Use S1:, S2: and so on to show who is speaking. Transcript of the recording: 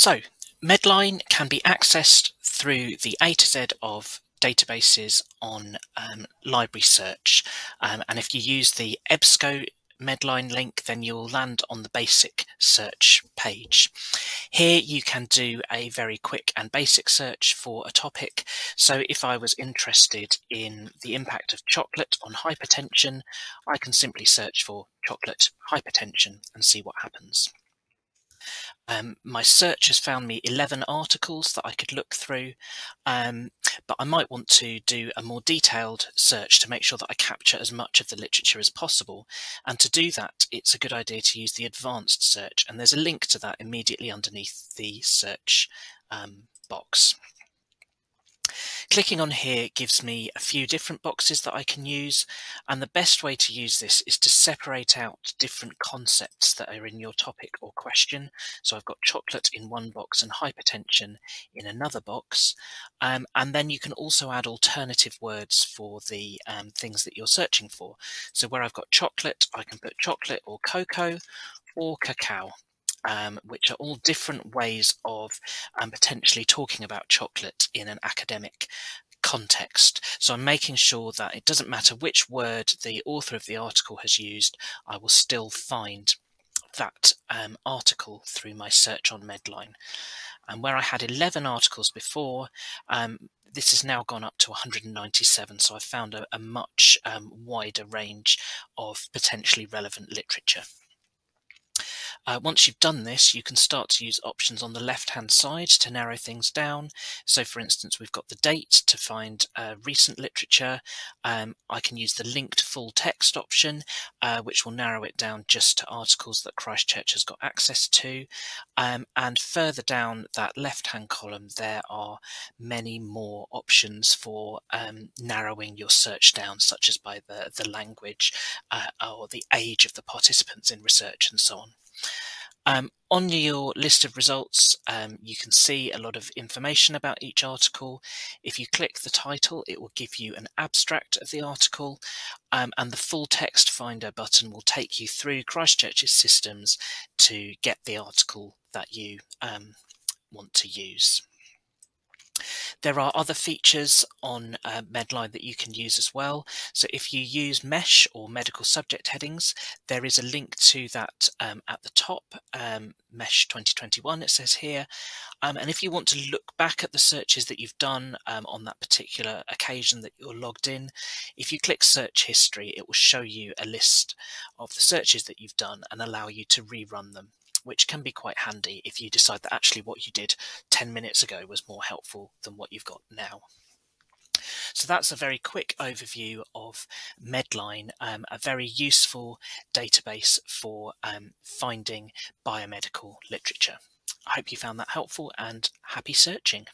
S1: So, Medline can be accessed through the A to Z of databases on um, library search. Um, and if you use the EBSCO Medline link, then you'll land on the basic search page. Here you can do a very quick and basic search for a topic. So if I was interested in the impact of chocolate on hypertension, I can simply search for chocolate hypertension and see what happens. Um, my search has found me 11 articles that I could look through, um, but I might want to do a more detailed search to make sure that I capture as much of the literature as possible. And to do that, it's a good idea to use the advanced search, and there's a link to that immediately underneath the search um, box. Clicking on here gives me a few different boxes that I can use and the best way to use this is to separate out different concepts that are in your topic or question. So I've got chocolate in one box and hypertension in another box um, and then you can also add alternative words for the um, things that you're searching for. So where I've got chocolate I can put chocolate or cocoa or cacao um, which are all different ways of um, potentially talking about chocolate in an academic context. So I'm making sure that it doesn't matter which word the author of the article has used, I will still find that um, article through my search on Medline. And where I had 11 articles before, um, this has now gone up to 197. So I've found a, a much um, wider range of potentially relevant literature. Uh, once you've done this, you can start to use options on the left-hand side to narrow things down. So for instance, we've got the date to find uh, recent literature. Um, I can use the linked full text option, uh, which will narrow it down just to articles that Christ Church has got access to. Um, and further down that left-hand column, there are many more options for um, narrowing your search down, such as by the, the language uh, or the age of the participants in research and so on. Um, on your list of results, um, you can see a lot of information about each article. If you click the title, it will give you an abstract of the article, um, and the full text finder button will take you through Christ Church's systems to get the article that you um, want to use. There are other features on uh, Medline that you can use as well. So if you use MESH or medical subject headings, there is a link to that um, at the top, um, MESH 2021 it says here. Um, and if you want to look back at the searches that you've done um, on that particular occasion that you're logged in, if you click search history, it will show you a list of the searches that you've done and allow you to rerun them which can be quite handy if you decide that actually what you did 10 minutes ago was more helpful than what you've got now. So that's a very quick overview of Medline, um, a very useful database for um, finding biomedical literature. I hope you found that helpful and happy searching.